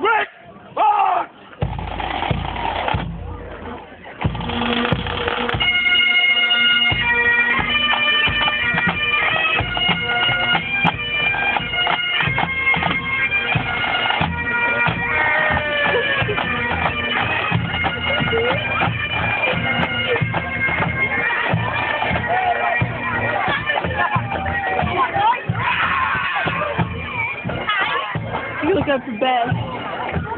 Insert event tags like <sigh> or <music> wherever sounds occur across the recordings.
Rick! Oh! You look up for Beth.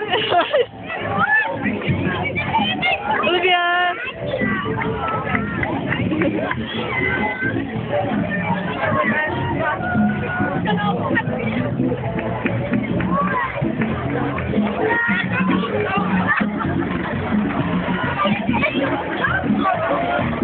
in this <laughs>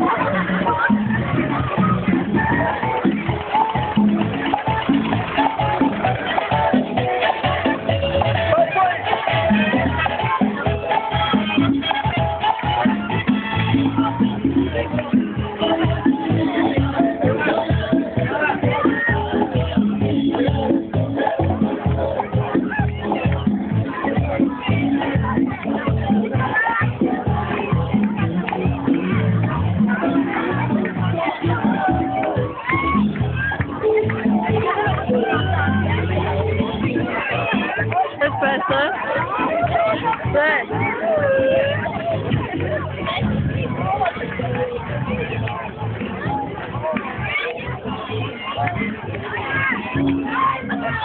somewhere. She's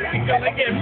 ไม่เก็บ